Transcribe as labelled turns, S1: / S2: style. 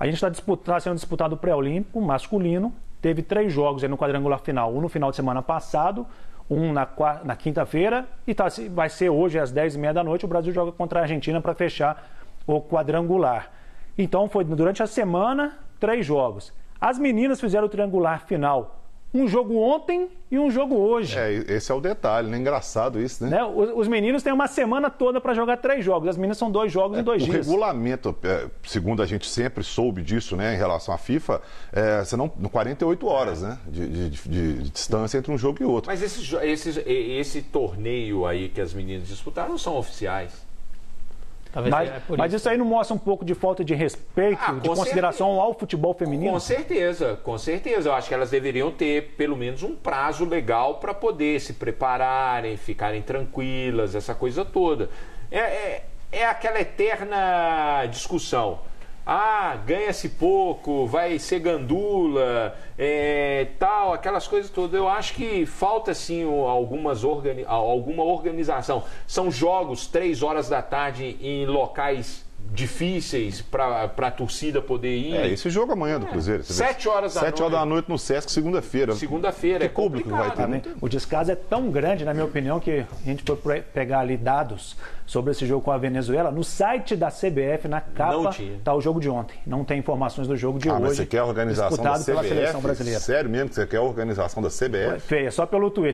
S1: A gente está disputando, tá sendo disputado o pré-olímpico masculino. Teve três jogos no quadrangular final. Um no final de semana passado, um na, na quinta-feira e tá, vai ser hoje às 10h30 da noite. O Brasil joga contra a Argentina para fechar o quadrangular. Então foi durante a semana, três jogos. As meninas fizeram o triangular final um jogo ontem e um jogo hoje.
S2: É, esse é o detalhe, né? Engraçado isso, né? né?
S1: Os, os, meninos têm uma semana toda para jogar três jogos, as meninas são dois jogos
S2: é,
S1: em dois
S2: o
S1: dias.
S2: O regulamento, é, segundo a gente sempre soube disso, né, em relação à FIFA, é, você não, 48 horas, né, de, de, de, de, distância entre um jogo e outro.
S3: Mas esse, esse, esse torneio aí que as meninas disputaram não são oficiais.
S1: Mas, é mas, isso aí não mostra um pouco de falta de respeito, ah, de consideração certeza. ao futebol feminino?
S3: Com certeza, com certeza. Eu acho que elas deveriam ter pelo menos um prazo legal para poder se prepararem, ficarem tranquilas, essa coisa toda. É, é, é aquela eterna discussão ah, ganha-se pouco, vai ser gandula, é, tal, aquelas coisas todas. Eu acho que falta sim algumas organi alguma organização. São jogos três horas da tarde em locais difíceis para a torcida poder ir.
S2: É, esse jogo amanhã do é. Cruzeiro.
S3: Sete horas da
S2: Sete noite. horas da noite no Sesc, segunda-feira.
S3: Segunda-feira.
S2: é público vai ter?
S1: Né? O descaso é tão grande, na minha opinião, que a gente foi pegar ali dados sobre esse jogo com a Venezuela. No site da CBF, na capa, está o jogo de ontem. Não tem informações do jogo de
S2: ah,
S1: hoje.
S2: Mas você quer a organização da CBF? Sério mesmo que você quer a organização da CBF?
S1: Feia, só pelo Twitter.